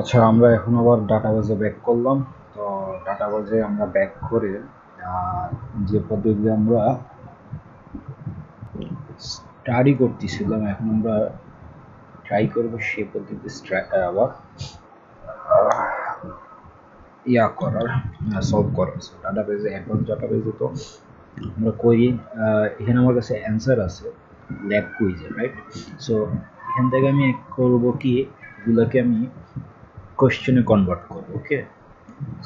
আচ্ছা আমরা এখন আবার ডাটাবেজে ব্যাক করলাম। তো ডাটাবেজে আমরা ব্যাক করে যে পদ্ধতি আমরা স্টাডি করতেছিলাম, এখন আমরা ট্রাই করব সে পদ্ধতি আবার ইয়া করার সলভ করার। ডাটাবেজে অ্যাডভান্স ডাটাবেজে তো আমরা করি এখানে আমার কাছে অ্যান্সার আছে ল্যাব কুইজে রাইট সো এখান থেকে আমি করব কি, এগুলোকে আমি কোশ্চেনে কনভার্ট করব ওকে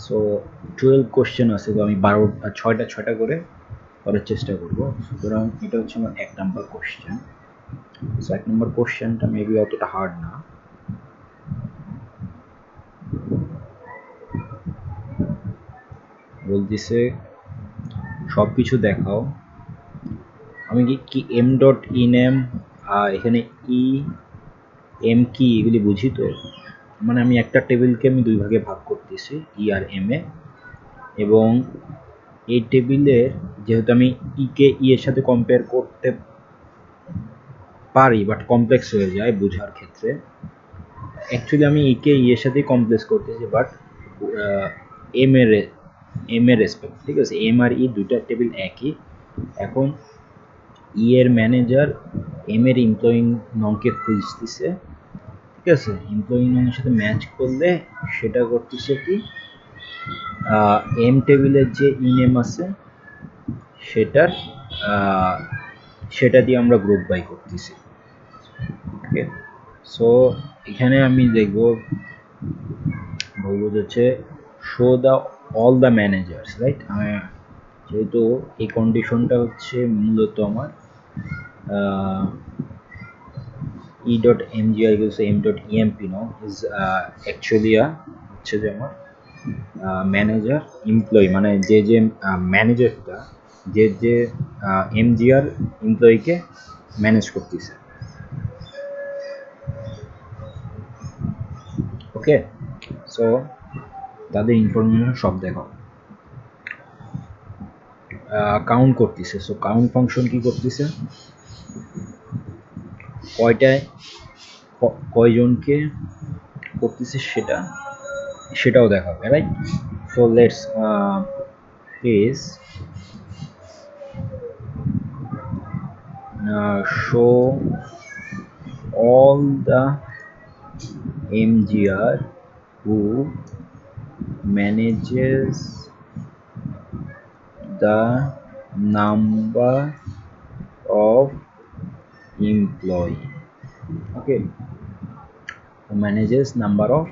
সো টুয়েলভ কোশ্চেন আছে, তো আমি বারো ছয়টা ছয়টা করে করার চেষ্টা করব। সুতরাং এটা হচ্ছে আমার এক নাম্বার কোশ্চেন সো এক নম্বর কোশ্চেনটা মেবি অতটা হার্ড না। বলতেছে সব কিছু দেখাও। আমি কি এম ডট ইন এম এখানে ই এম কি, এগুলি বুঝি তো? মানে আমি একটা টেবিলকে আমি দুই ভাগে ভাগ করতেছি ই আর এম এ। এবং এই টেবিলের যেহেতু আমি ই কে ই এর সাথে কম্পেয়ার করতে পারি বাট কমপ্লেক্স হয়ে যায় বোঝার ক্ষেত্রে অ্যাকচুয়ালি আমি ই কে ই এর সাথেই কমপ্লেক্স করতেছি বাট এম এর এম এর রেসপেক্ট ঠিক আছে? এম আর ই দুইটা টেবিল একই। এখন ই এর ম্যানেজার এম এর এমপ্লয়িং নংকে খুঁজতেছে। ঠিক আছে এমপ্লয়িং নংয়ের সাথে ম্যাচ করলে সেটা করতেছে কি এম টেবিলের যে ইনেম আছে, সেটার সেটা দিয়ে আমরা গ্রুপ বাই করতেছি। ওকে সো এখানে আমি দেখব, বলব হচ্ছে show the all the managers right যেহেতু এই কন্ডিশনটা হচ্ছে মূলত আমার dot M G I M dot EMP no is actually হচ্ছে যে আমার ম্যানেজার এমপ্লয়ি মানে যে যে ম্যানেজারটা যে যে এমজিআর এমপ্লয়িকে ম্যানেজ করতেছে। ওকে সো তাদের ইনফরমেশন সব দেখো। কাউন্ট করতেছে। সো কাউন্ট ফাংশন কি করতেছে? কয়টায় কয়জনকে করতেছে সেটা, সেটাও দেখাবে right so let's please show all the MGR who manages the number of employee okay who manages number of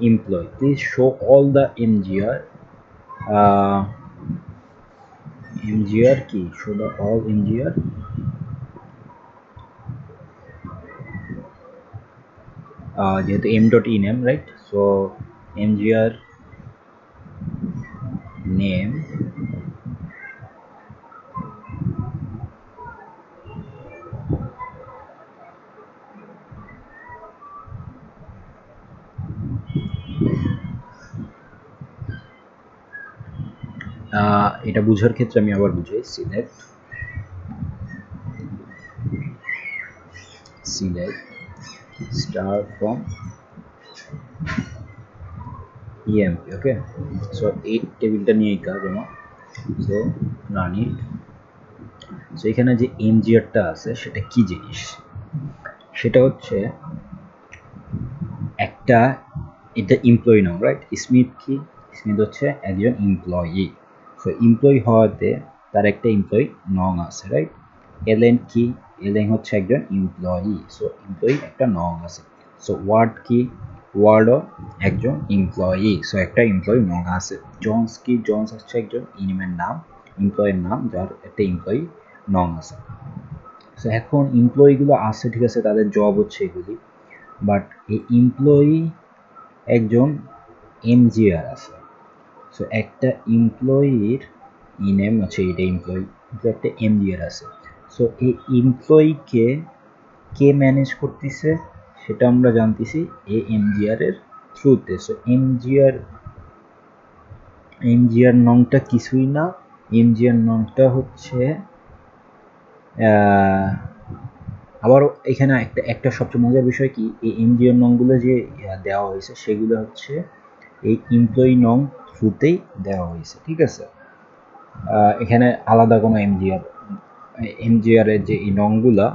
employee please show all the mgr uh, mgr key show the all mgr uh, যেহেতু m dot ename right so mgr name এটা বুঝার ক্ষেত্রে আমি আবার বুঝাই select select star from EMP okay? So এই টেবিলটা নিয়েই কাজ আমার। সো রান ইট সো এখানে যে এমজিআরটা আছে, সেটা কি জিনিস? সেটা হচ্ছে একটা, এটা এমপ্লয়ি নাম রাইট স্মিথ কি? স্মিথ হচ্ছে একজন এমপ্লয়ি সো এমপ্লয়ি হওয়াতে তার একটা এমপ্লয়ি নং আছে রাইট এলএন কি? এলএন হচ্ছে একজন এমপ্লয়ি সো এমপ্লয়ি একটা নং আছে। সো ওয়ার্ড কি? ওয়ার্ডও একজন এমপ্লয়ি সো একটা এমপ্লয়ি নং আছে। জনস কি? জনস হচ্ছে একজন ইনিমের নাম এমপ্লয়ের নাম যার একটা এমপ্লয়ি নং আছে। সো এখন এমপ্লয়িগুলো আছে, ঠিক আছে, তাদের জব হচ্ছে এগুলি বাট এই এমপ্লয়ি একজন এমজিআর আছে। সো একটা এমপ্লয়ির ইনেম আছে, এটা এমপ্লয়ি একটা এমজিআর আছে। সো এই এমপ্লয়িকে কে ম্যানেজ করতেছে, সেটা আমরা জানতেছি এই এমজিআর এর থ্রুতে সো এমজিআর এমজিআর নংটা কিছুই না। এমজিআর নংটা হচ্ছে আবার এখানে একটা একটা সবচেয়ে মজার বিষয় কি? এই এমজিআর নংগুলো যে দেওয়া হয়েছে, সেগুলো হচ্ছে এই এমপ্লয়ি নং থ্রুতেই দেওয়া হয়েছে, ঠিক আছে? এখানে আলাদা কোনো এমজিআর এমজিআর এর যে এই নংগুলা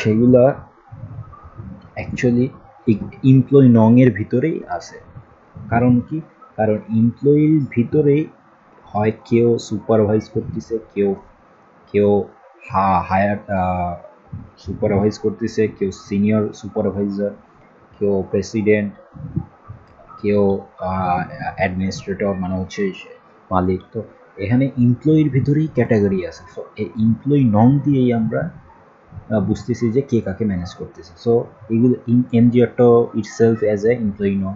সেগুলা অ্যাকচুয়ালি এমপ্লয়ি নং এর ভিতরেই আছে। কারণ কি? কারণ এমপ্লয়ির ভিতরেই হয় কেউ সুপারভাইজ করতেছে, কেউ কেউ হায়ার সুপারভাইজ করতেছে, কেউ সিনিয়র সুপারভাইজার কেউ প্রেসিডেন্ট কেউ অ্যাডমিনিস্ট্রেটর মানে হচ্ছে মালিক। তো এখানে এমপ্লয়ির ভিতরেই ক্যাটাগরি আছে। সো এই এমপ্লয়ি নং দিয়েই আমরা বুঝতেছি যে কে কাকে ম্যানেজ করতেছে। সো এগুলো এমজিআরটাও ইটসেলফ অ্যাজ এ এমপ্লয়ি নং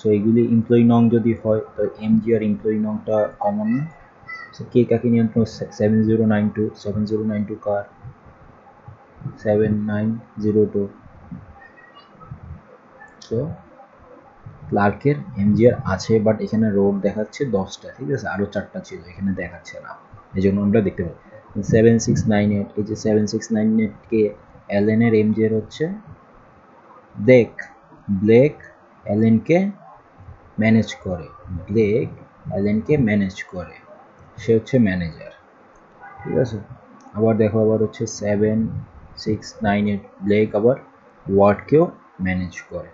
সো এগুলি এমপ্লয়ি নং যদি হয়, তো এমজিআর এমপ্লয়ি নংটা কমন না। সো কে কাকে নিয়ন্ত্রণ seven zero nine two seven zero nine two কার? Seven nine zero two so ক্লার্কের MGR আছে বাট এখানে রোড দেখাচ্ছে দশটা, ঠিক আছে? আরও চারটা ছিল, এখানে দেখাচ্ছে না। এই জন্য আমরা দেখতে পাই। সেভেন সিক্স নাইন এইট এই যে সেভেন সিক্স নাইন এইটকে এলএনের এমজিআর হচ্ছে, দেখ ব্লেক এলএনকে ম্যানেজ করে। ব্লেক এলএনকে ম্যানেজ করে। সে হচ্ছে ম্যানেজার ঠিক আছে? আবার দেখো, আবার হচ্ছে seven six nine eight Blake আবার ওয়ার্ডকেও ম্যানেজ করে।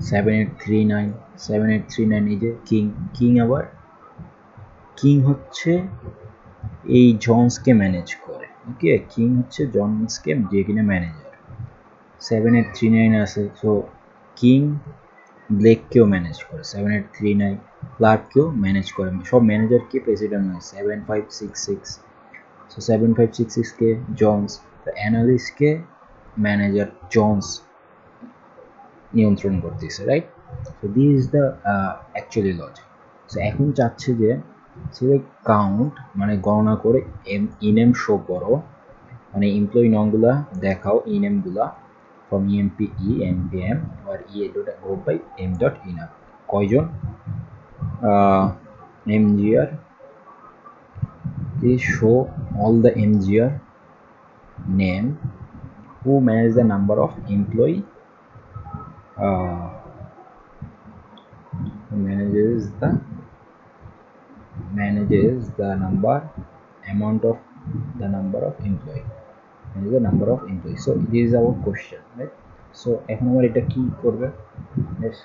Seven eight three nine seven eight three nine এই যে কিং কিং আবার কিং হচ্ছে এই জনসকে ম্যানেজ করে ওকে কিং হচ্ছে জনসকে যে কিনা manager seven eight three nine আছে সো কিং ব্লেককেও ম্যানেজ করে সেভেন এইট থ্রি নাইন ক্লার্ককেও ম্যানেজ করে, সব ম্যানেজারকে প্রেসিডেন্ট হয় seven five six six so seven five six সিক্সকে Jones অ্যানালিস্টকে ম্যানেজার জনস নিয়ন্ত্রণ করতেছে right so this is the actually logic so এখন চাচ্ছে যে, সে কাউন্ট মানে গণনা করে এম ইনএম শো করো মানে এমপ্লয়ি নংগুলা দেখাও ইনএমগুলা from EMP E MP M R E dot group by M dot ইনএম কয়জন? M G R MGR please show all the mgr name, who manage the number of employee uh, manages the manages the number amount of the number of employee manage the number of employees so this is our question right so এখন আমার এটা কি করবে let's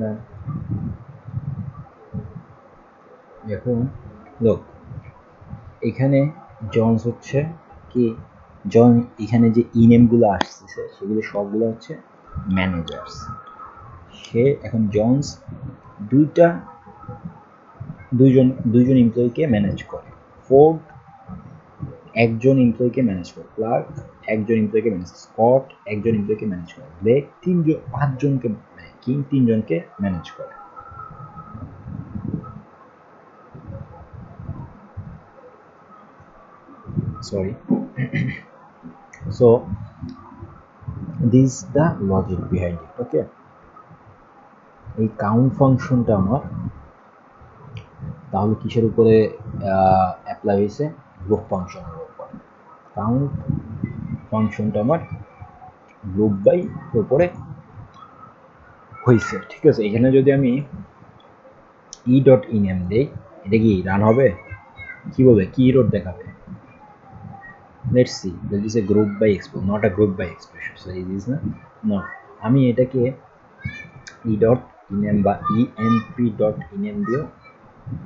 yeah. এখন লোক এখানে Johns হচ্ছে কি জন, এখানে যে ইনেমগুলো আসতেছে, সেগুলো সবগুলো হচ্ছে ম্যানেজার্স। সে এখন জনস দুইটা, দুইজন দুইজন এমপ্লয়িকে ম্যানেজ করে। ফোর্ড, একজন এমপ্লয়িকে ম্যানেজ করে। ক্লার্ক, একজন এমপ্লয়িকে ম্যানেজ করে। স্কট, একজন এমপ্লয়িকে ম্যানেজ করে। ব্লেক, তিনজন, পাঁচজনকে কিং তিনজনকে ম্যানেজ করে। sorry so, this is the logic behind it, okay? এই কাউন্ট ফাংশনটা আমার তাহলে কিসের উপরে অ্যাপ্লাই হয়েছে? গ্রুপ ফাংশনের উপর। কাউন্ট ফাংশনটা আমার গ্রুপ বাই উপরে হয়েছে, ঠিক আছে? এখানে যদি আমি ই ডট ইনএম দেই, এটা কি রান হবে? কি বলবে? কি রোড দেখাবে? Let's see this is a group by expression not a group by expression so it is not not আমি এটাকে ই ডট ইনএম বা ইএমপি ডট ইনএম দিয়েও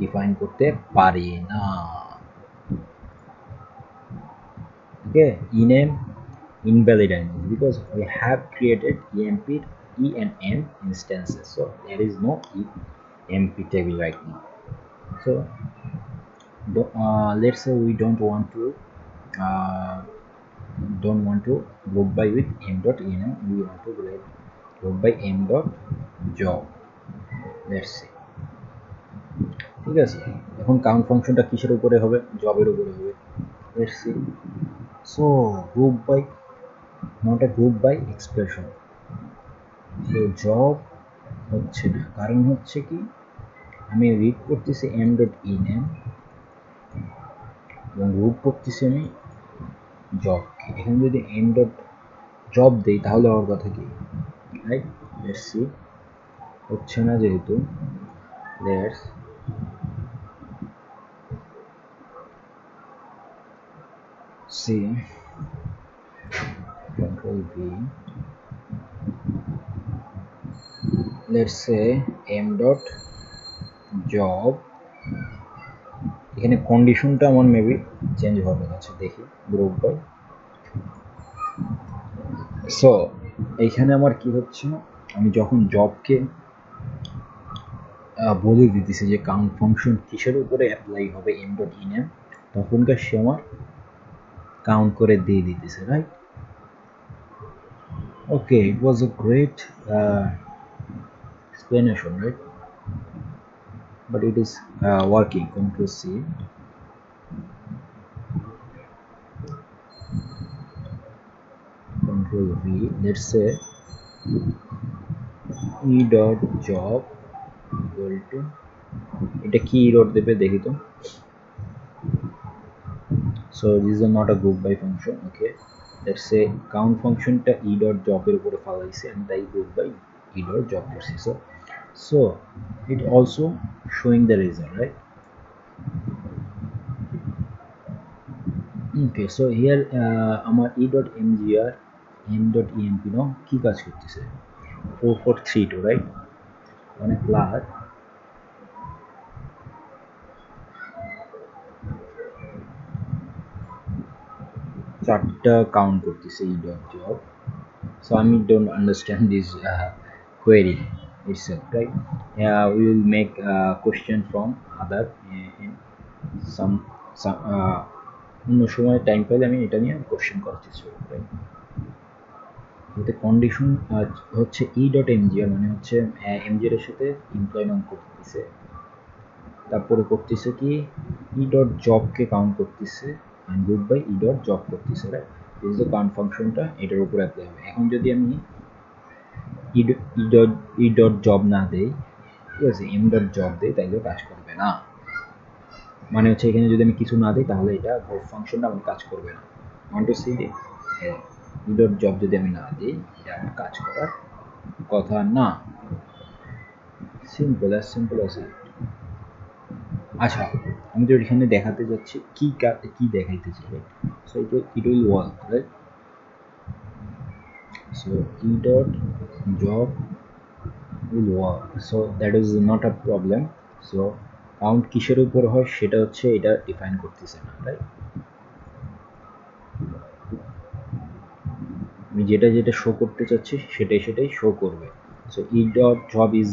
ডিফাইন করতে পারি না ওকে ইনএম invalid animals because we have created emp e and m instances so there is no emp table right now so uh, let's say we don't want to uh, Uh, don't want to group by with m dot enum we want to write group by m dot job. Let's see. ঠিক আছে? এখন count ফাংশনটা কিসের উপরে হবে? জবের উপরে হবে। See so group by not a group by expression so job হচ্ছে না। কারণ হচ্ছে কি? আমি রিড করতেছি এম ডট ইন এম এবং গ্রুপ করতেছি আমি জব এখানে যদি এম ডট জব দেই, তাহলে আমার কথা কি? রাইট লেটস সি হচ্ছে না যেহেতু। Let's see control V let's say m dot job এখানে কন্ডিশনটা আমার মেবি চেঞ্জ হবে আচ্ছা দেখি গ্রুপ বাই সো এইখানে আমার কি হচ্ছে আমি যখন জবকে বলে দিতেছি যে কাউন্ট ফাংশন কিসের উপরে অ্যাপ্লাই হবে এম ডট ইন এম তখনকার সে আমার কাউন্ট করে দিয়ে দিতেছে right okay was a great uh, explanation right? But it is uh, working control c control v let's say e dot job equal to এটা কি ইরোড দেবে দেখি তো so this is not a group by function okay let's say count function ফাংশনটা e dot job এর উপরে ফালাইছে and তাই group by e dot job so so it also showing the result right okay so here uh, আমার e dot mgr m dot emp no? কি কাজ করতেছে? 4432 right? মানে প্লাস চারটা কাউন্ট করতেছে ই ডট জব সো আমি don't understand this query itself right? Yeah we will make a question from other in some some uh, অন্য সময় time পেলে আমি এটা নিয়ে কোশ্চেন করার চেষ্টা করব রাইট এতে কন্ডিশন হচ্ছে ই ডট এমজিআর মানে হচ্ছে এমজিআর এর সাথে এমপ্লয় নাম করতেছে। তারপরে করতেছে কি? ই ডট জবকে কাউন্ট করতেছে and good by E dot job করতেছে রাইট দিস দ্য কাউন্ট ফাংশনটা এটার উপর অ্যাপ্লাই হবে। এখন যদি আমি E dot E dot job না দেই, ঠিক আছে এম ডট জব দেই, তাইলে কাজ করবে না। মানে হচ্ছে এখানে যদি আমি কিছু না দিই, তাহলে এটা ফাংশনটা আমার কাজ করবে না। One two see E dot job যদি আমি না দিই, এটা আমার কাজ করার কথা না। সিম্পল অ্যাজ সিম্পল অ্যাজ আচ্ছা আমি তো এখানে দেখাতে যাচ্ছি কি কি দেখাইতে চাই। So it it will work right so e dot job will work. So, that is not a problem. So count কিসের উপর হয়, সেটা হচ্ছে এটা ডিফাইন করতেছে না রাইট আমি যেটা যেটা শো করতে চাচ্ছি সেটাই সেটাই শো করবে। So E dot job is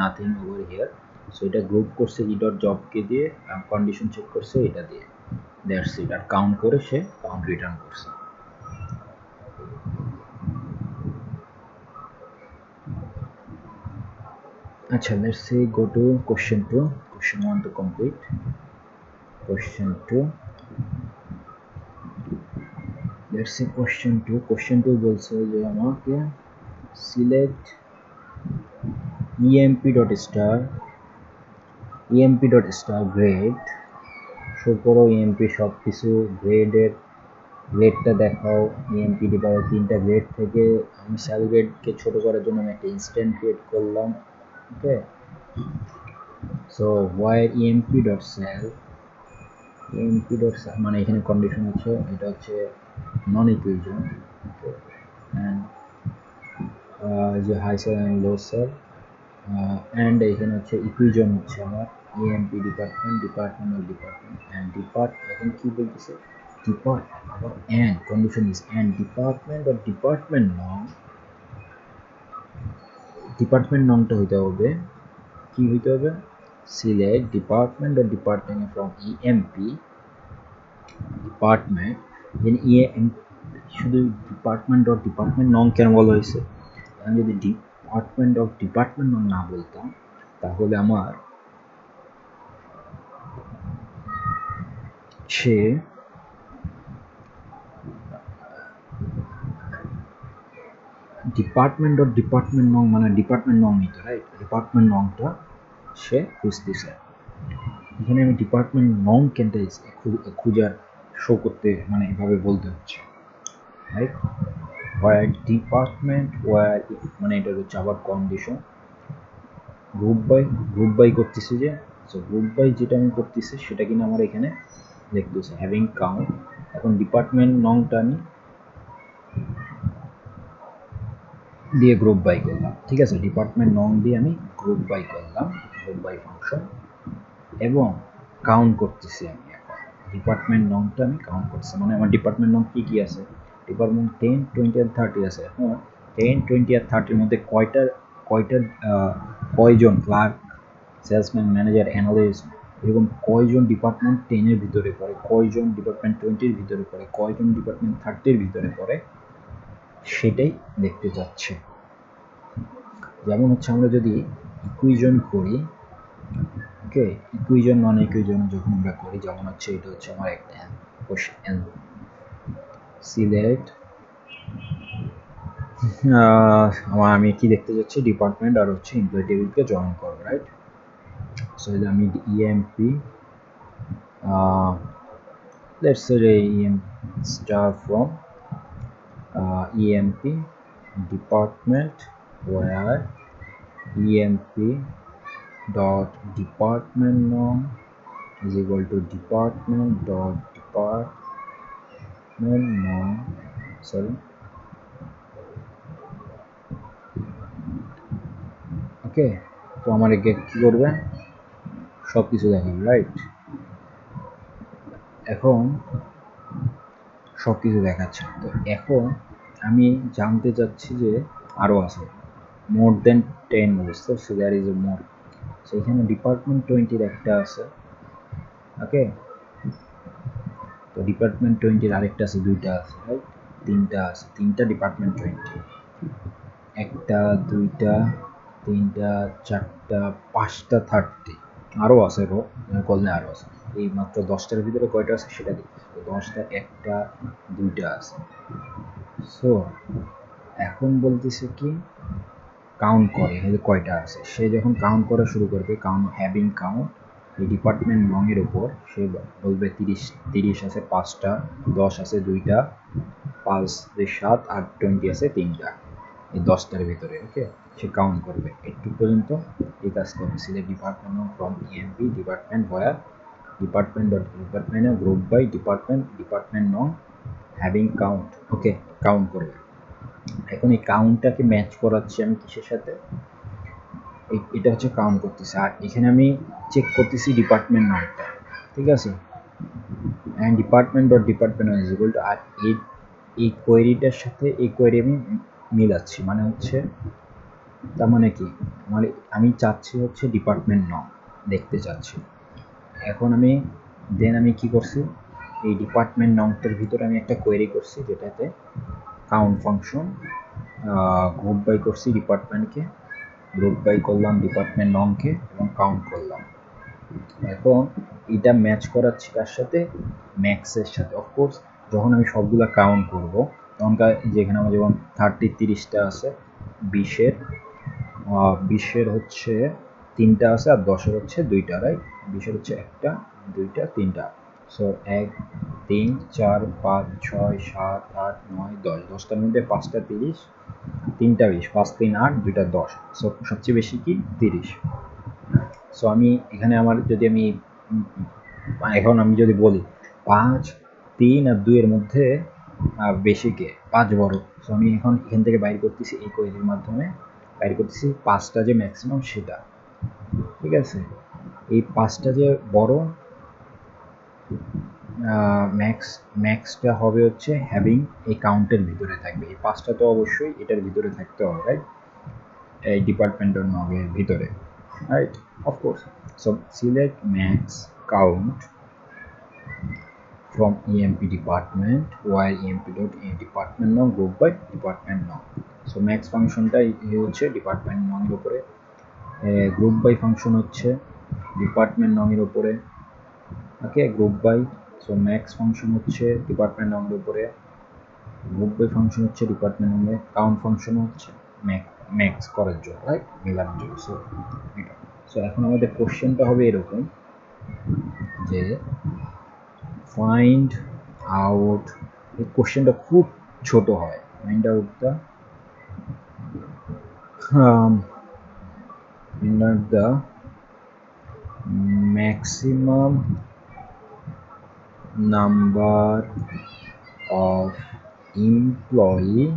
nothing over here so এটা গ্রুপ করছে ই ডট জবকে দিয়ে কন্ডিশন চেক করছে এটা দিয়ে। দ্যাটস ইট আর কাউন্ট করে সে কাউন্ট রিটার্ন করছে। Acha, let's say go to question 2 question 1 to complete. Question 2 let's say question 2 question 2 বলছে যে আমাকে select emp dot star emp dot star grade show করো emp সব কিছু গ্রেডের গ্রেডটা দেখাও emp ডিপারে তিনটা গ্রেড থেকে আমি সেল গ্রেডকে ছোট করার জন্য আমি একটা ইনস্ট্যান্ট ক্রিয়েট করলাম so void emp dot cell? Emp dot cell মানে এখানে কন্ডিশন হচ্ছে, এটা হচ্ছে নন ইকুইজন and যে high sal and low sal and এখানে হচ্ছে ইকুইজন হচ্ছে আমার emp department department of department and depart এখন কি বলতেছে? ডিপার্ট আবার and condition is and department of department নং ডিপার্টমেন্ট নংটা হইতে হবে, কি হইতে হবে? Select department or department from EMP department then EM শুধু ডিপার্টমেন্ট অফ ডিপার্টমেন্ট নং কেন বলা হয়েছে? আমি যদি ডিপার্টমেন্ট অফ ডিপার্টমেন্ট নং না বলতাম, তাহলে আমার সে ডিপার্টমেন্ট অফ ডিপার্টমেন্ট নং মানে ডিপার্টমেন্ট নং নিতে রাইট ডিপার্টমেন্ট নংটা সে খুঁজতেছে। এখানে আমি ডিপার্টমেন্ট নং কেনটা খুঁজার শো করতে মানে এভাবে বলতে হচ্ছে। রাইট হোয়ার ডিপার্টমেন্ট ওয়ার মানে এটা হচ্ছে আবার condition group by group by করতেছে যে সো গ্রুপ বাই যেটা আমি করতেছি, সেটা কিনা আমার এখানে দেখতেছে হ্যাভিং কাউন্ট এখন ডিপার্টমেন্ট নংটা আমি দিয়ে গ্রুপ বাই করলাম। ঠিক আছে? ডিপার্টমেন্ট নং দিয়ে আমি গ্রুপ বাই করলাম গ্রুপ বাই ফাংশন এবং কাউন্ট করতেছি আমি। ডিপার্টমেন্ট নংটা আমি কাউন্ট করছি। মানে আমার ডিপার্টমেন্ট নং কী কী আছে? ডিপার্টমেন্ট টেন টোয়েন্টি আর থার্টি আছে। এখন টেন টোয়েন্টি আর থার্টির মধ্যে কয়টা কয়টা কয়জন ক্লার্ক সেলসম্যান ম্যানেজার অ্যানালিস্ট এরকম কয়জন ডিপার্টমেন্ট টেনের ভিতরে পড়ে? কয়জন ডিপার্টমেন্ট টোয়েন্টির ভিতরে পড়ে? কয়জন ডিপার্টমেন্ট থার্টির ভিতরে পড়ে? সেটাই দেখতে যাচ্ছে যেমন হচ্ছে আমরা যদি ইকুইজন করি ওকে ইকুইজন নন ইকুইজন যখন আমরা করি যেমন হচ্ছে এটা হচ্ছে আমার একটা কোশ্চেন সিলেক্ট আমার আমি কি দেখতে যাচ্ছি? ডিপার্টমেন্ট আর হচ্ছে এমপ্লয় টেবিলকে জয়েন করব রাইট সো আমি EMP let's say em star from. uh, emp department emp dot department nom is equal to department dot department nom sorry. Okay তো আমার একে কি করবে? সব কিছু দেখাবে রাইট এখন সব কিছু দেখাচ্ছে। তো এখন আমি জানতে চাচ্ছি যে আরও আছে মোর দেন টেন বুঝতে দ্যার ইজ এ মোর সেইখানে ডিপার্টমেন্ট টোয়েন্টির একটা আছে। ওকে তো ডিপার্টমেন্ট টোয়েন্টির আরেকটা আছে, দুইটা আছে রাইট তিনটা আছে। তিনটা ডিপার্টমেন্ট টোয়েন্টি একটা, দুইটা, তিনটা, চারটা, পাঁচটা থার্টি আরও আছে রো করলে আরও আছে। এই মাত্র দশটার ভিতরে কয়টা আছে সেটা দেখি। দশটা, একটা, দুইটা আছে। সো এখন বলতেছে কি কাউন্ট করে এখানে কয়টা আছে, সে যখন কাউন্ট করা শুরু করবে কাউন্ট হ্যাভিং কাউন্ট এই ডিপার্টমেন্ট নংয়ের উপর, সে বলবে তিরিশ তিরিশ আছে পাঁচটা, দশ আছে দুইটা, পাঁচ সাত আর টোয়েন্টি আছে তিনটা, এই দশটার ভিতরে ওকে সে কাউন্ট করবে। একটু পর্যন্ত এই কাজ করবে select department from EMP department where department dot department group by department department নং হ্যাভিং কাউন্ট ওকে কাউন্ট করবে। এখন এই কাউন্টটাকে ম্যাচ করাচ্ছি আমি কিসের সাথে? এটা হচ্ছে কাউন্ট করতেছি। আর এখানে আমি চেক করতেছি ডিপার্টমেন্ট নামটা, ঠিক আছে? And department dot department is equal to আর এই এই কোয়েরিটার সাথে এই কোয়েরি আমি মিলাচ্ছি। মানে হচ্ছে, তার মানে কি? মানে আমি চাচ্ছি হচ্ছে ডিপার্টমেন্ট নং দেখতে চাচ্ছি। এখন আমি দেন আমি কি করছি? এই ডিপার্টমেন্ট নংটার ভিতরে আমি একটা কোয়েরি করছি, যেটাতে কাউন্ট ফাংশন গ্রুপ বাই করছি ডিপার্টমেন্টকে গ্রুপ বাই করলাম ডিপার্টমেন্ট নংকে এবং কাউন্ট করলাম এখন এটা ম্যাচ করাচ্ছি কার সাথে? ম্যাক্সের সাথে। অফকোর্স যখন আমি সবগুলো কাউন্ট করব তখনকার যেখানে আমার যেমন থার্টি তিরিশটা আছে, বিশের বিশের হচ্ছে তিনটা আছে আর দশের হচ্ছে দুইটা রাইট বিশের হচ্ছে একটা, দুইটা, তিনটা। সো এক, তিন, চার, পাঁচ, ছয়, সাত, আট, নয়, দশ, দশটার মধ্যে পাঁচটা তিরিশ, তিনটা বিশ, পাঁচ, তিন, আট, দুইটা দশ। সো সবচেয়ে বেশি কি? তিরিশ। সো আমি এখানে আমার যদি আমি, এখন আমি যদি বলি, পাঁচ, তিন আর দুইয়ের মধ্যে বেশি কে? পাঁচ বড়। সো আমি এখন এখান থেকে বাইর করতেছি এই কোয়েরির মাধ্যমে, বাইর করতেছি পাঁচটা যে ম্যাক্সিমাম সেটা। ঠিক আছে? এই পাঁচটা যে বড় ম্যাক্স ম্যাক্সটা হবে হচ্ছে হ্যাভিং এই কাউন্টের ভিতরে থাকবে। এই পাঁচটা তো অবশ্যই এটার ভিতরে থাকতে হবে রাইট এই ডিপার্টমেন্টের নগের ভিতরে right of course so select max count from EMP department while EMP dot department nom group by department nom so, max ফাংশনটা এই হচ্ছে ডিপার্টমেন্ট নং এর উপরে গ্রুপ বাই ফাংশন হচ্ছে ডিপার্টমেন্ট নং এর উপরে okay group by so max function হচ্ছে ডিপার্টমেন্ট নং এর উপরে গ্রুপ বাই ফাংশন হচ্ছে ডিপার্টমেন্ট নং এর কাউন্ট ফাংশন হচ্ছে ম্যাক্স করার জন্য রাইট মেলানোর জন্য সো সো এখন আমাদের কোশ্চেনটা হবে এরকম যে ফাইন্ড আউট এই কোশ্চেনটা খুব ছোট হয়। the um, find out the maximum number of employee.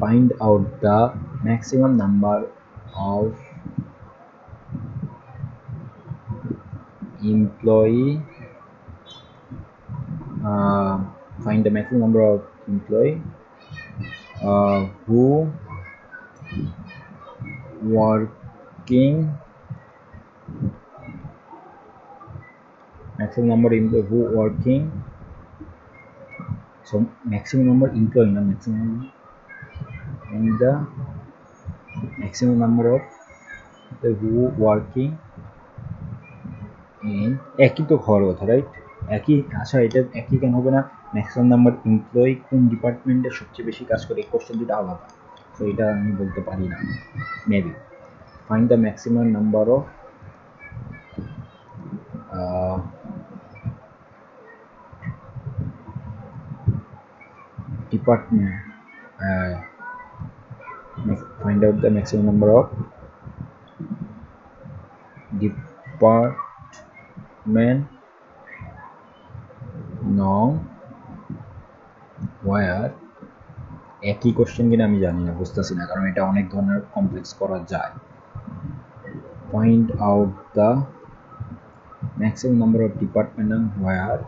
Find out the maximum number of employee. Uh, find the maximum number of employee. Uh, who working maximum number employee who working? So, maximum number employee, na maximum and the maximum number of the who working in একই তো হওয়ার কথা right একই আচ্ছা এটা একই কেন হবে না? ম্যাক্সিমাম নাম্বার এমপ্লয়ি কোন ডিপার্টমেন্টে সবচেয়ে বেশি কাজ করে? এই কোশ্চেন দুটো আলাদা। তো এটা আমি বলতে পারি না। Maybe find the maximum number of department uh, find out the maximum number of department. নং ওয়ার একই কোশ্চেন কিনা আমি জানি না বুঝতেছি না কারণ এটা অনেক ধরনের কমপ্লেক্স করা যায়। Point out the maximum number of department where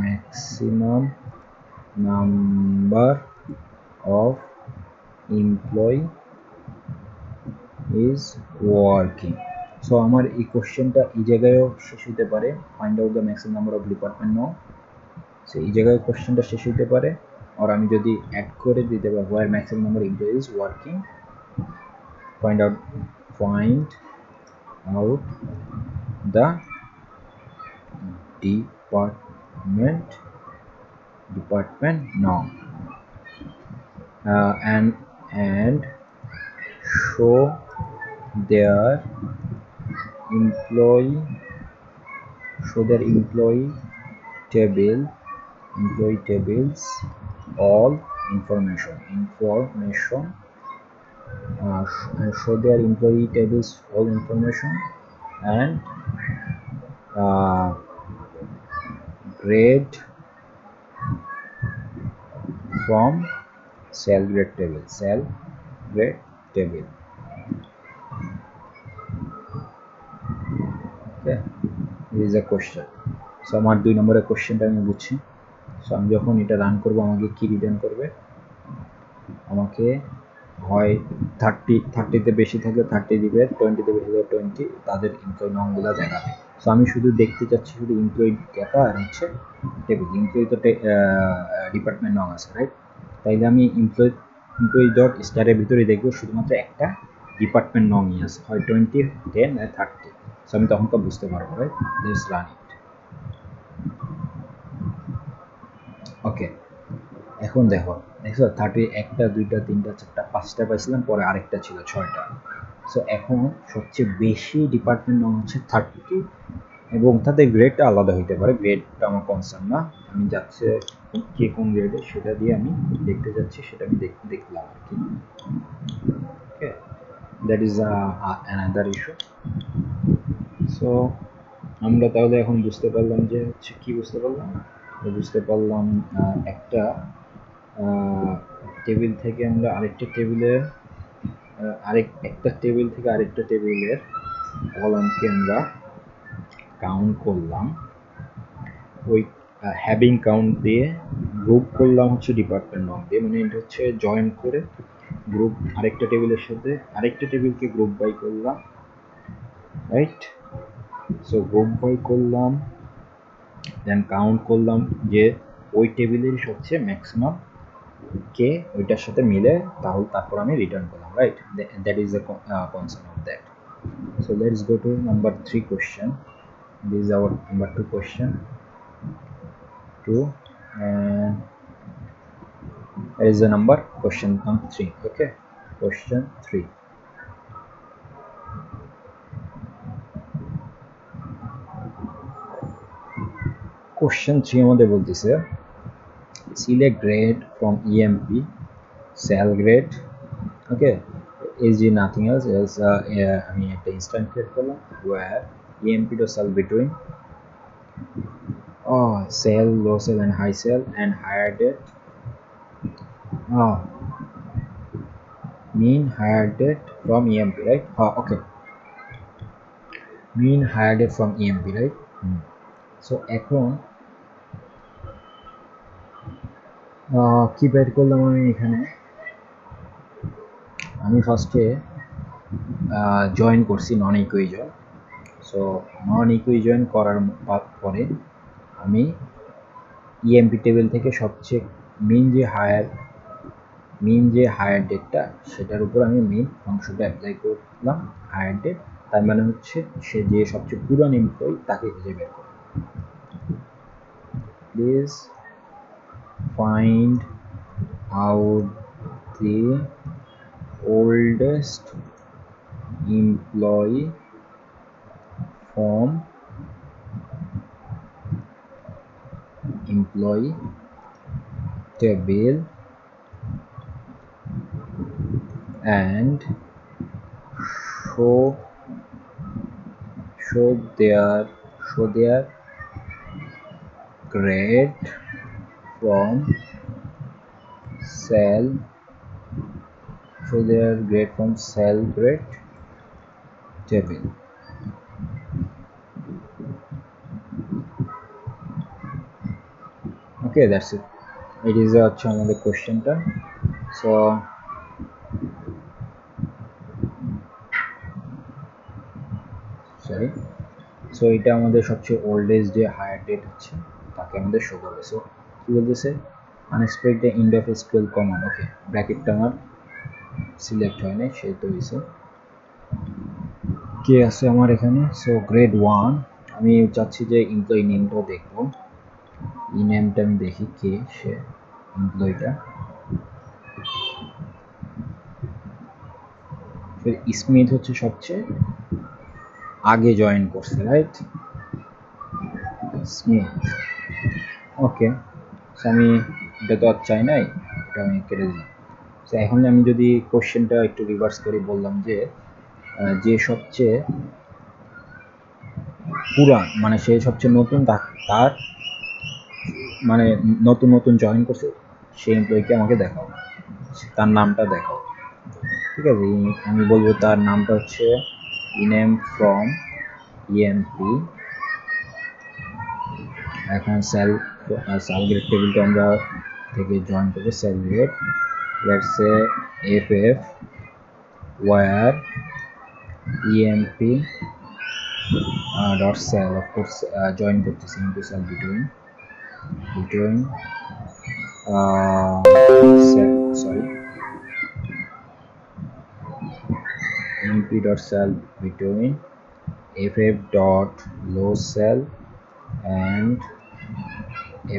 maximum number of employee is working. So আমার এই কোশ্চেনটা এই জায়গায়ও শেষ হতে পারে। Find out the maximum number of department no so এই জায়গায় কোশ্চেনটা শেষ হতে পারে। আর আমি যদি অ্যাড করে দিতে পারি where maximum number employee is working find out find out the department department norm. Uh, and and show their employee show their employee table employee tables all information information uh, show their employee tables all information and uh, grade from cell grade table cell grade table okay, this is a question. So, আমার দুই নম্বরের কোশ্চেনটা আমি বুঝছি। So আমি যখন এটা run করব, আমাকে কি রিটার্ন করবে? আমাকে হয় থার্টি থার্টিতে বেশি থাকলে থার্টি দিবে টোয়েন্টিতে বেশি থাকলে টোয়েন্টি তাদের এমপ্লয় নংগুলো দেখাবে সো আমি শুধু দেখতে চাচ্ছি শুধু এমপ্লয়ি ডেটা আর হচ্ছে টেবিল এমপ্লয়ি তো ডিপার্টমেন্ট নং আছে রাইট তাইলে আমি এমপ্লয়ি এমপ্লয়ি ডট স্টারের ভিতরে দেখব শুধুমাত্র একটা ডিপার্টমেন্ট নংই আছে, হয় টোয়েন্টি টেন থার্টি সো আমি তখন তো বুঝতে পারব right let's run it okay এখন দেখো, দেখছ? থার্টি একটা, দুইটা, তিনটা, চারটা, পাঁচটা পাইছিলাম, পরে আরেকটা ছিল, ছয়টা। সো এখন সবচেয়ে বেশি ডিপার্টমেন্ট নাম হচ্ছে থার্টি এবং তাদের গ্রেডটা আলাদা হইতে পারে। গ্রেডটা আমার কনসার্ন না। আমি যাচ্ছে কে কোন গ্রেডে সেটা দিয়ে আমি দেখতে যাচ্ছি, সেটা আমি দেখলাম আর কি। Okay that is another issue so আমরা তাহলে এখন বুঝতে পারলাম যে হচ্ছে কি বুঝতে পারলাম? বুঝতে পারলাম একটা টেবিল থেকে আমরা আরেকটা টেবিলে আরেক, একটা টেবিল থেকে আরেকটা টেবিলের কলামকে আমরা কাউন্ট করলাম। ওই হ্যাভিং কাউন্ট দিয়ে গ্রুপ করলাম হচ্ছে ডিপার্টমেন্ট নং দিয়ে মানে এটা হচ্ছে জয়েন করে গ্রুপ আরেকটা টেবিলের সাথে আরেকটা টেবিলকে গ্রুপ বাই করলাম রাইট সো গ্রুপ বাই করলাম দেন কাউন্ট করলাম যে ওই টেবিলের সবচেয়ে ম্যাক্সিমাম কে ওইটার সাথে মিলে তাহলে তারপর আমি রিটার্ন করলাম। right. That is the uh, concern of that. So let's go to number three question. This is our number two question. Two and is the number question number three. Okay. Question three. Question three আমাদের বলতেছে select grade from emp cell grade okay is the nothing else else uh, yeah, আমি একটা instant create করলাম where emp to cell between oh cell low cell and high cell and higher date oh mean higher date from emp right oh okay mean higher date from emp right hmm. so এখন কি বের করলাম আমি এখানে আমি ফার্স্টে join করছি non equijoin so non equijoin করার পরে আমি ইএমপি টেবিল থেকে সবচেয়ে মেন যে হায়ার মেন যে হায়ার ডেটটা সেটার উপর আমি মেন অংশটা অ্যাপ্লাই করলাম হায়ার ডেট তার মানে হচ্ছে সে যে সবচেয়ে পুরান এমপ্লয়ি তাকে খুঁজে বের করে please find out the oldest employee from employee table and show show their show their grade from cell show their grade from cell grade table. Okay, that's it. It is হচ্ছে আমাদের কোশ্চেনটা so sorry so এটা আমাদের সবচেয়ে oldest যে hire date হচ্ছে, তাকে আমাদের শো করবে। সো কি বলতেছে? Unexpected end of SQL command okay ব্র্যাকেটটা আমার সিলেক্ট হয় নাই সেহেতু হয়েছে কে আছে আমার এখানে? সো গ্রেড ওয়ান আমি চাচ্ছি যে এমপ্লয়ি নেমটাও দেখব। ই নেমটা আমি দেখি কে, সে এমপ্লয়িটা স্মিথ হচ্ছে সবচেয়ে আগে জয়েন করছে রাইট স্মিথ ওকে আমি এটা তো আর চাই নাই, এটা আমি কেটে দিলাম। তো এখন আমি যদি কোশ্চেনটা একটু রিভার্স করে বললাম যে যে সবচেয়ে পুরান মানে সে সবচেয়ে নতুন তার মানে নতুন নতুন জয়েন করছে সেই এমপ্লয়িকে আমাকে দেখাও। তার নামটা দেখাও। ঠিক আছে আমি বলব তার নামটা হচ্ছে ইনেম ফ্রম ইএমপি এখন সেল গ্রেড টেবিলটা আমরা থেকে জয়েন করব grade let's say ff where emp uh, dot cell of course uh, join করতেছি into cell between between uh, cell, sorry emp dot cell between ff dot low cell and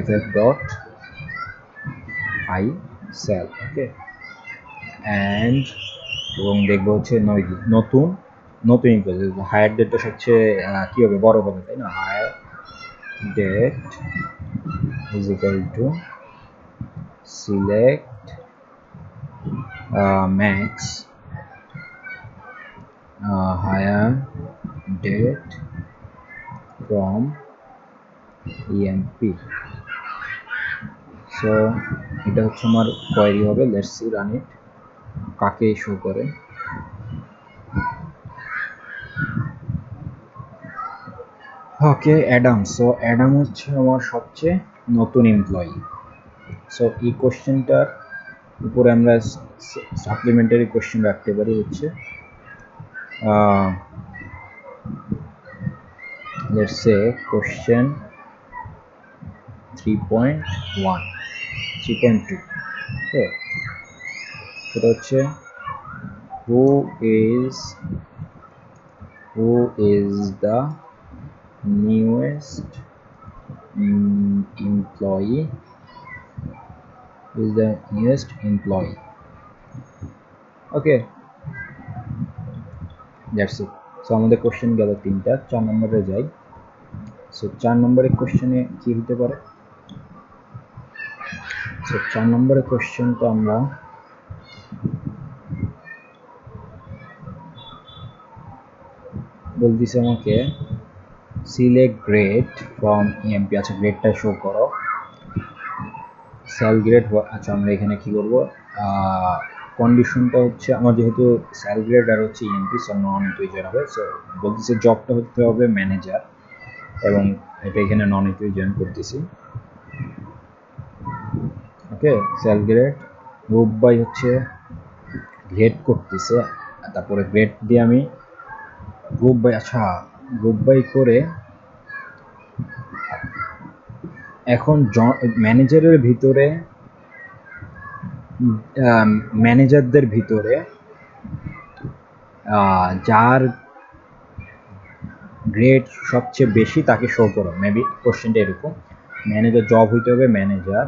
ff dot high Sal okay and এবং দেখব হচ্ছে নতুন নতুন employee higher ডেটটা সবচেয়ে কী হবে? বড় হবে, তাই না? Hire date equal to select max hire date from EMP so এটা হচ্ছে আমার কোয়ারি হবে লেটস সি রান ইট কাকে শো করে? ওকে অ্যাডাম সো অ্যাডাম হচ্ছে আমার সবচেয়ে নতুন এমপ্লয়ি সো এই কোশ্চেনটার উপরে আমরা সাপ্লিমেন্টারি কোশ্চেন রাখতে পারি, হচ্ছে লেটস সে কোশ্চেন 3.1 3.2 okay সেটা হচ্ছে is who is the newest um, employee is the newest employee okay that's it so আমাদের কোশ্চেন গেল তিনটা চার নম্বরে যাই সো চার নম্বরের কোশ্চেনে কি হতে পারে সো চার নম্বরের কোশ্চেনটা আমরা বলতেছে আমাকে সিলেক্ট গ্রেড ফ্রম ইএমপি আচ্ছা গ্রেডটা শো করো। সেল গ্রেড আচ্ছা আমরা এখানে কি করব? কন্ডিশনটা হচ্ছে, আমার যেহেতু সেল গ্রেড আর হচ্ছে ইএমপি সো নন ইকুইজন হবে। সো বলতেছে জবটা হতে হবে ম্যানেজার এবং এটা এখানে নন ইকুইজন করতেছি। Okay sal grade group by হচ্ছে গ্রেড করতেছে তারপরে গ্রেড দিয়ে আমি গ্রুপ বাই আচ্ছা গ্রুপ বাই করে এখন ম্যানেজারের ভিতরে ম্যানেজারদের ভিতরে যার গ্রেড সবচেয়ে বেশি তাকে শো করো মেবি কোশ্চেনটা এরকম ম্যানেজার জব হইতে হবে ম্যানেজার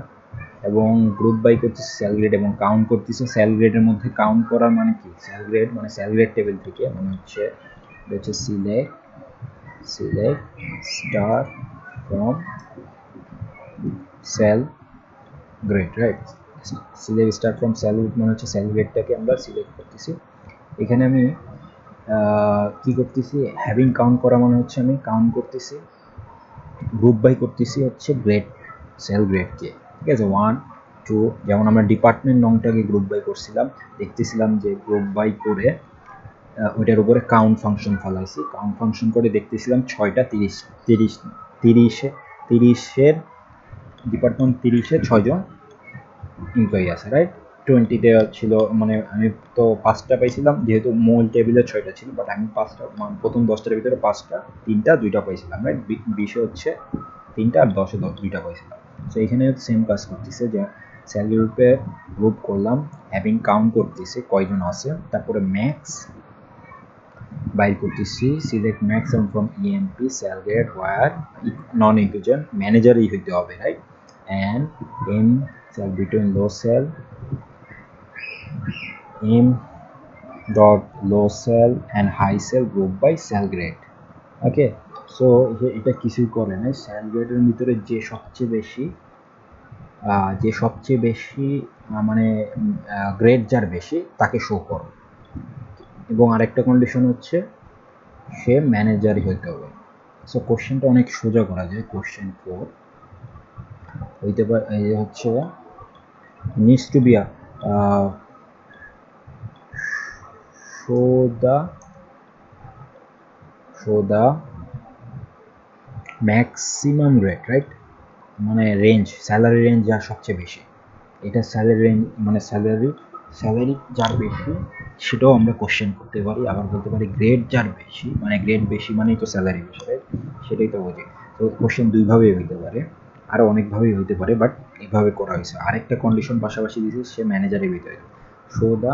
এবং গ্রুপ বাই করতেছে সেল গ্রেড এবং কাউন্ট করতেছে। সেল গ্রেডের মধ্যে কাউন্ট করার মানে কি? সেল গ্রেড মানে সেল গ্রেড টেবিল থেকে মানে হচ্ছে হচ্ছে select select star from sal grade right select star from sal মানে হচ্ছে সেল গ্রেডটাকে আমরা সিলেক্ট করতেছি। এখানে আমি কি করতেছি? হ্যাভিং কাউন্ট করা মানে হচ্ছে আমি কাউন্ট করতেছি গ্রুপ বাই করতেছি হচ্ছে গ্রেড সেল গ্রেডকে ঠিক আছে? ওয়ান টু যেমন আমরা ডিপার্টমেন্ট নংটাকে গ্রুপ বাই করছিলাম, দেখতেছিলাম যে গ্রুপ বাই করে ওইটার উপরে কাউন্ট ফাংশন ফলাইছি। কাউন্ট ফাংশন করে দেখতেছিলাম ছয়টা তিরিশ তিরিশ, তিরিশে, তিরিশের ডিপার্টমেন্ট তিরিশে ছয়জন এমপ্লয়ি আছে রাইট টোয়েন্টিতে ছিল মানে আমি তো পাঁচটা পাইছিলাম, যেহেতু মূল টেবিলে ছয়টা ছিল বাট আমি পাঁচটা প্রথম দশটার ভিতরে পাঁচটা, তিনটা, দুইটা পাইছিলাম রাইট বিশে হচ্ছে তিনটা আর দশে, দুইটা পাইছিলাম। সো এখানে সেম কাজ করতেছে, যে স্যালারি গ্রুপে গ্রুপ করলাম হ্যাভিং কাউন্ট করতেছে কয়জন আছে, তারপরে ম্যাক্স বাইর করতেছি select maximum from EMP sal grade where non equijoin ম্যানেজারই হইতে হবে right and M sal between low sal M dot low sal and high sal group by sal grade okay so এটা কিছুই করে না সেল গ্রেডের ভিতরে যে সবচেয়ে বেশি যে সবচেয়ে বেশি মানে গ্রেড যার বেশি, তাকে শো করো। এবং আরেকটা কন্ডিশন হচ্ছে, সে ম্যানেজারই হইতে হবে। সো কোশ্চেনটা অনেক সোজা করা যায়। কোশ্চেন ফোর হইতে পারে, এই হচ্ছে needs to be show the show the maximum rate right মানে রেঞ্জ স্যালারি রেঞ্জ যার সবচেয়ে বেশি। এটা স্যালারি রেঞ্জ মানে স্যালারি স্যালারি যার বেশি, সেটাও আমরা কোশ্চেন করতে পারি, আবার বলতে পারি গ্রেড যার বেশি মানে গ্রেড বেশি মানেই তো স্যালারি বেশি রাইট সেটাই তো বোঝে। তো কোশ্চেন দুইভাবেই হইতে পারে আরও অনেকভাবেই হইতে পারে বাট এইভাবে করা হয়েছে। আরেকটা কন্ডিশন পাশাপাশি দিয়েছে, সে ম্যানেজারের ভিতরে। শো দ্য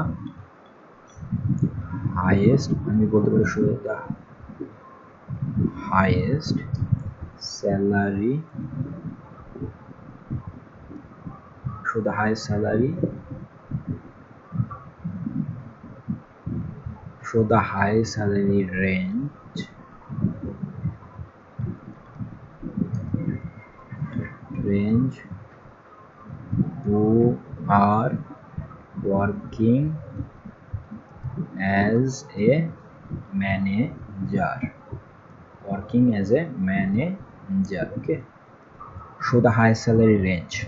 হাইয়েস্ট আমি বলতে পারি show the highest salary show the highest salary show the highest salary range range who are working as a manager. Working as a manager okay show the highest salary range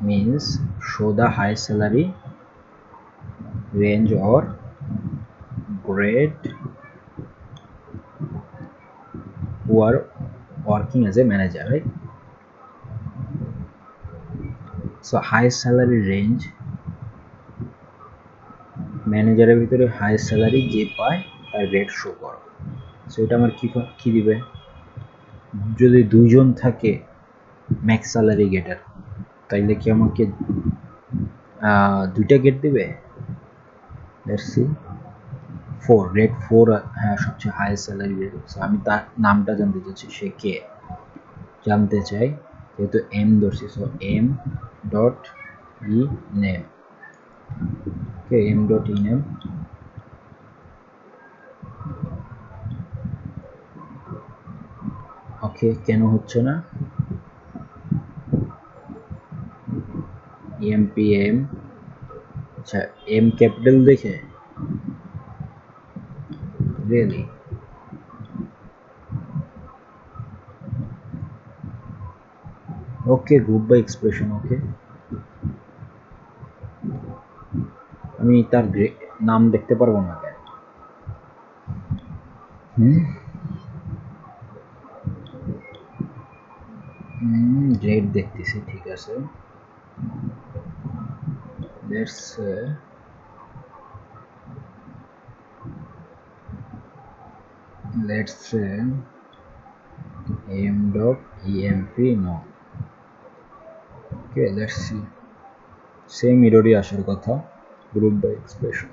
means show the high salary range or grade who are working as a manager right so high salary range ম্যানেজারের ভিতরে high salary যে পায় তার rate show করো so এটা আমার কী কী দিবে? যদি দুইজন থাকে ম্যাক্স স্যালারি গেটার তাইলে কি আমাকে দুইটা গেট দিবে? সি ফোর রেড ফোর হ্যাঁ সবচেয়ে হাই স্যালারি সো আমি তার নামটা জানতে চাচ্ছি, সে কে? জানতে চাই, যেহেতু এম ধরছি so M dot E name M dot E ename okay, কেন হচ্ছে না? এমপিএম আচ্ছা এম ক্যাপিটাল দেখে? Really okay group by expression okay আমি তার নাম দেখতে পারব না কেন? হুম? গ্রেড দেখতেছি, ঠিক আছে। Let's say let's say am dot emp no. Okay, let's see. Same ইরোরই আসার কথা গ্রুপ বাই এক্সপ্রেশন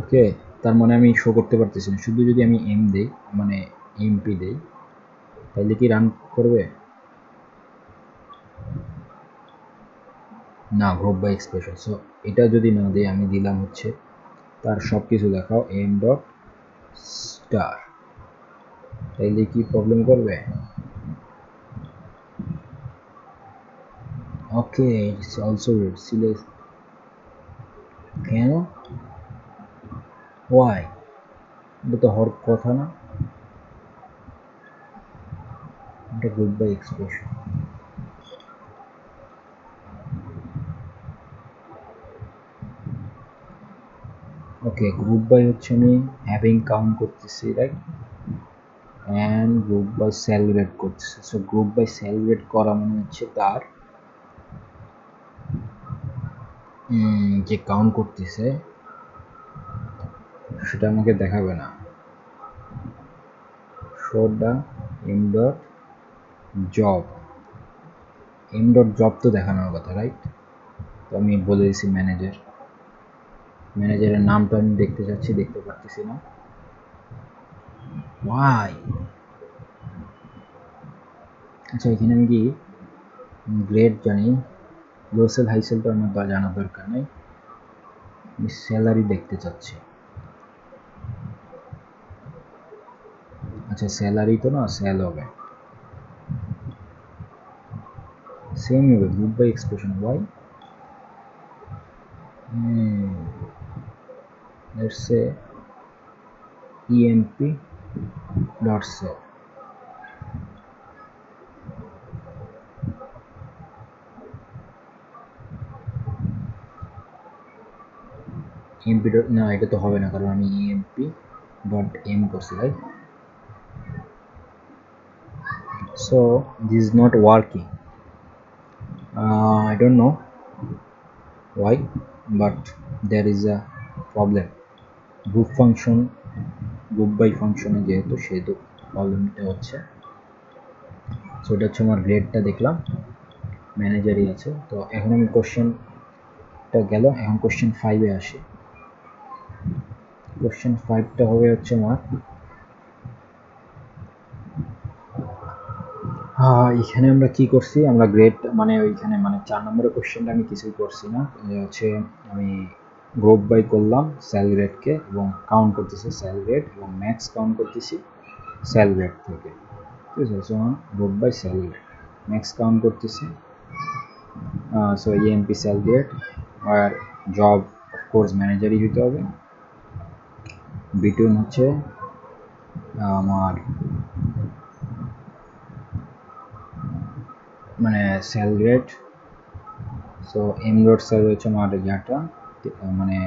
ওকে তার মানে আমি শো করতে পারতেছি না। শুধু যদি আমি এম দেই মানে এমপি দেই তাহলে কি রান করবে? না গ্রুপ বাই এক্সপ্রেশন সো এটা যদি না দিই, আমি দিলাম হচ্ছে তার সব কিছু দেখাও এম ডট স্টার তাইলে কি প্রবলেম করবে? ওকে ইটস অলসো রেড সিলে কেন? ওয়াই এটা তো হওয়ার কথা না। এটা group by expression okay group by হচ্ছে আমি হ্যাভিং কাউন্ট করতেছি right and group by sal grade করতেছি। So group by sal grade করা মানে হচ্ছে তার যে কাউন্ট করতেছে, সেটা আমাকে দেখাবে না। শোটা M dot job dot job তো দেখানোর কথা রাইট তো আমি বলে দিছি ম্যানেজার ম্যানেজারের নামটা আমি দেখতে চাচ্ছি, দেখতে পারতেছি না। ওয়াই আচ্ছা এখানে আমি কি গ্রেড জানি? লো সেল হাই সেল তো আমার জানার দরকার নেই। আমি স্যালারি দেখতে চাচ্ছি। আচ্ছা স্যালারি তো না সেল হবে। সেম হবে group by expression why let's say emp dot set emp dot না এটা তো হবে না কারণ আমি emp dot m করছি right so this is not working uh, I don't know why but there is a problem. Group function group by ফাংশনে যেহেতু সেহেতু প্রবলেমটা হচ্ছে। সো এটা হচ্ছে আমার গ্রেডটা দেখলাম। ম্যানেজারই আছে। তো এখন আমি কোশ্চেনটা গেল। এখন কোশ্চেন ফাইভে আসি। কোশ্চেন ফাইভটা হবে হচ্ছে আমার হ্যাঁ এখানে আমরা কি করছি? আমরা গ্রেড মানে ওইখানে মানে চার নম্বরের কোশ্চেনটা আমি কিছুই করছি না। হচ্ছে আমি গ্রুপ বাই করলাম সেল রেটকে এবং কাউন্ট করতেছি সেল রেট এবং ম্যাক্স কাউন্ট করতেছি সেল রেট থেকে। ঠিক আছে so group by sal rate max count করতেছি। সো ইএমপি সেল রেট আর জব অফকোর্স ম্যানেজারই হইতে হবে। বিটুইন হচ্ছে আমার মানে sal so M dot sal হচ্ছে আমার ইয়াটা মানে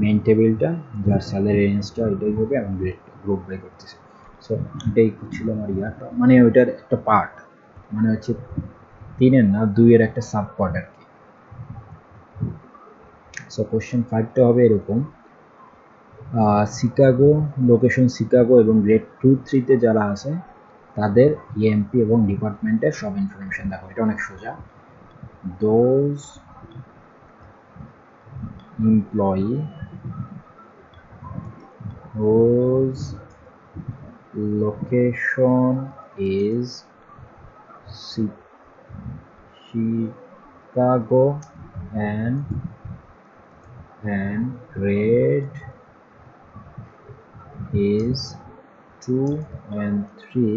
মেইন টেবিলটা যার স্যালারি রেঞ্জটা এটাই হবে এবং গ্রুপ বাই করতেছে সো এটাই ছিল আমার ইয়াটা। মানে ওইটার একটা পার্ট মানে হচ্ছে তিনের না, দুইয়ের একটা সাব পার্ট আর কি। সো কোশ্চেন ফাইভটা হবে এরকম। শিকাগো লোকেশন শিকাগো এবং গ্রেড টু থ্রিতে যারা আছে তাদের ইএমপি এবং ডিপার্টমেন্টের সব ইনফরমেশন দেখো, এটা অনেক সোজা। Those employee whose location is Chicago and and grade is two and three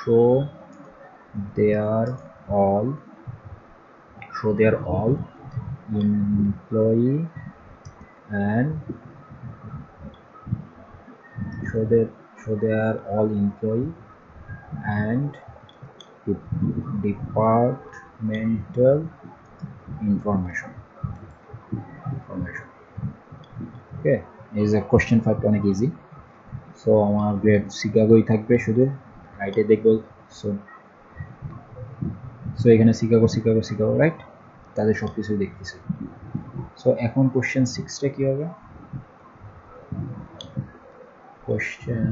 show they are all show they are all employee and show that show they are all employee and departmental information information okay is a question 5 অনেক easy so আমার grade শিকাগোই থাকবে শুধু রাইটে দেখব so so এখানে Chicago Chicago Chicago right তাদের সব কিছুই দেখতেছি। সো এখন কোশ্চেন সিক্সটা কী হবে? কোশ্চেন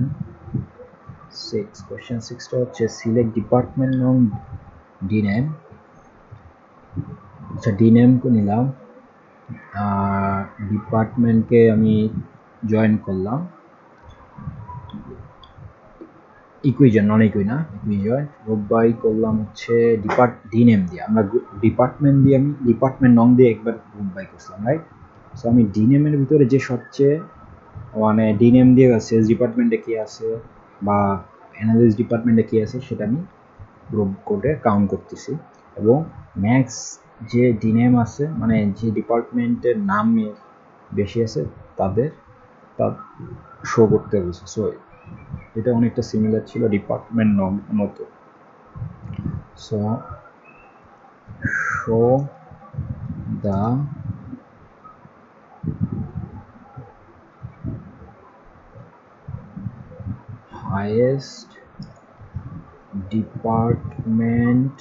সিক্স কোশ্চেন সিক্সটা হচ্ছে সিলেক্ট ডিপার্টমেন্ট নং ডিনেম আচ্ছা ডি ডিনেমকে নিলাম। ডিপার্টমেন্টকে আমি জয়েন করলাম। ইকুইজন নন ইকুই না ইকুইজন গ্রুপ বাই করলাম হচ্ছে ডিপার্ট ডিনেম দিয়ে। আমরা ডিপার্টমেন্ট দিয়ে আমি ডিপার্টমেন্ট নং দিয়ে একবার গ্রুপ বাই করছিলাম রাইট সো আমি ডিনেমের ভিতরে যে সবচেয়ে মানে ডিনেম দিয়ে সেলস ডিপার্টমেন্টে কী আছে বা অ্যানালিস ডিপার্টমেন্টে কী আছে সেটা আমি গ্রুপ করে কাউন্ট করতেছি। এবং ম্যাক্স যে ডিনেম আছে মানে যে ডিপার্টমেন্টের নাম বেশি আছে, তাদের তা শো করতে বলছে। সো এটা অনেকটা সিমিলার ছিল ডিপার্টমেন্ট নম মতো। So show the highest department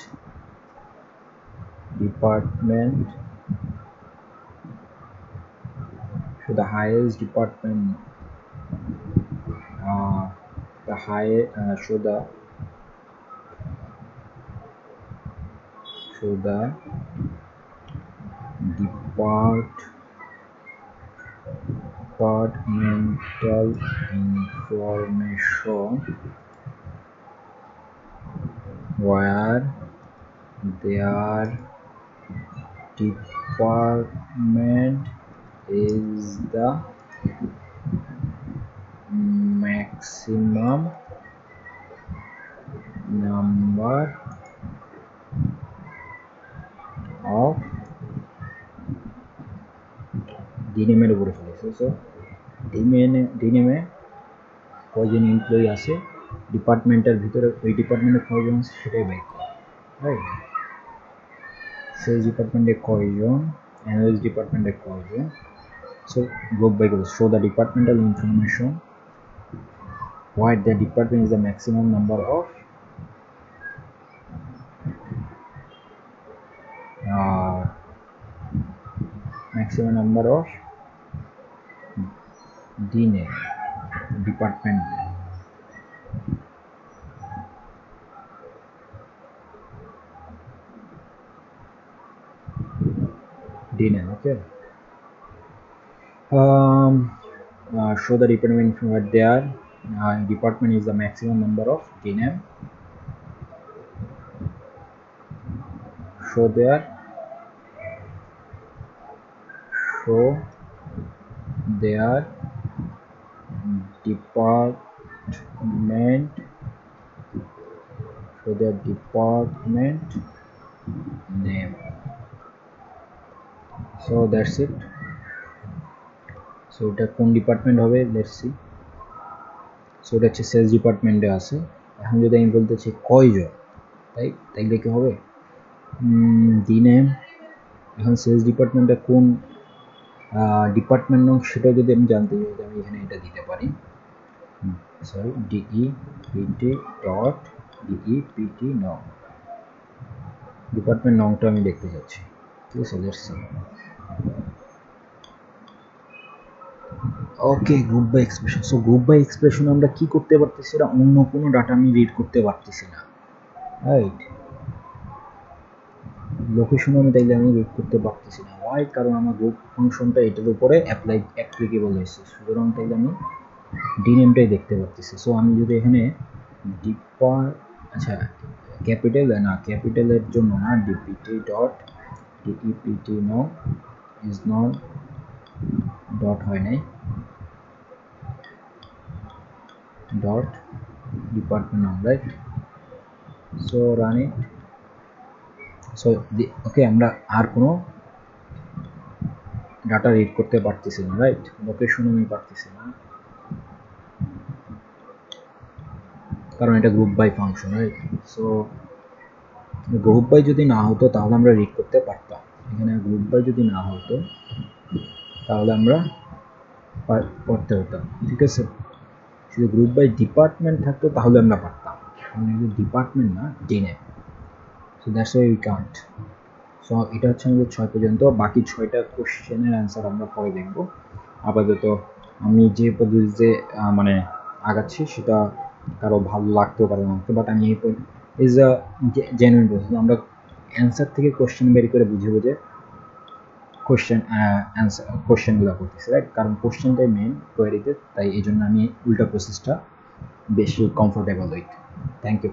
department শুধু highest department the high uh, show the show the depart departmental information. Where their department is the maximum number of ডিনেমের উপরে ফেলেছে সো ডিমেনে ডিনেমে কয়জন এমপ্লয়ি আছে? ডিপার্টমেন্টের ভিতরে ওই ডিপার্টমেন্টে কয়জন আছে সেটাই বের করা। রাইট সেলস ডিপার্টমেন্টে কয়জন? অ্যানালিস্ট ডিপার্টমেন্টে কয়জন? So group by group show the departmental information what the department is the maximum number of? Uh, maximum number of? DNA department. DNA okay. Um, uh, show the department what they are uh, department is the maximum number of DNAM show their show their department show their department name so that's it so এটা কোন department হবে let's see so এটা হচ্ছে sales ডিপার্টমেন্টে আছে। এখন যদি আমি বলতে চাই, কয়জন? তাই? তাইলে কি হবে? দিনে এখন সেলস ডিপার্টমেন্টে কোন ডিপার্টমেন্ট নং সেটাও যদি আমি জানতে চাই, তাহলে আমি এখানে এটা দিতে পারি। Sorry DE PT dot DE PT no. Department নংটা আমি দেখতে চাচ্ছি। ঠিক আছে okay group by expression so group by expression আমরা কি করতে পারতেছি না? অন্য কোনো ডাটা আমি রিড করতে পারতেছি না। রাইট লোকেশন আমি তাইলে আমি রিড করতে পারতেছি না। ওয়াই কারণ আমার গ্রুপ ফাংশনটা এটার উপরে অ্যাপ্লাই অ্যাপ্লিকেবল হয়েছে। সুতরাং তাইলে আমি ডিনেমটাই দেখতে পারতেছি। সো আমি যদি এখানে ডিপার আচ্ছা ক্যাপিটাল না ক্যাপিটালের জন্য না DPT dot DEPT no is not dot হয় নাই। Dot department name right? So run it so ওকে আমরা আর কোনো ডাটা রিড করতে পারতেছি না রাইট লোকেশন আমি পারতেছি না। কারণ এটা group by function right so group by যদি না হতো, তাহলে আমরা রিড করতে পারতাম। এখানে গ্রুপ বাই যদি না হতো, তাহলে আমরা পড়তে হতাম, ঠিক আছে? শুধু গ্রুপ বাই ডিপার্টমেন্ট থাকতো, তাহলে আমরা পারতাম। এগুলো ডিপার্টমেন্ট না ডিনে so that's why we can't so এটা হচ্ছে আমাদের ছয় পর্যন্ত। বাকি ছয়টা কোশ্চেনের অ্যান্সার আমরা পরে দেখব। আপাতত আমি যে পদ্ধতিতে মানে আগাচ্ছি, সেটা কারও ভালো লাগতেও পারে না বাট আমি এই ইজ আ জেনুইন আমরা অ্যান্সার থেকে কোশ্চেন বের করে বুঝে বুঝে কোশ্চেন অ্যান্সার কোশ্চেনগুলো করতেছি রাইট কারণ কোশ্চেনটাই মেন কোয়ারিতে তাই এই জন্য আমি উল্টা প্রসেসটা বেশি কমফোর্টেবল উইথ থ্যাংক ইউ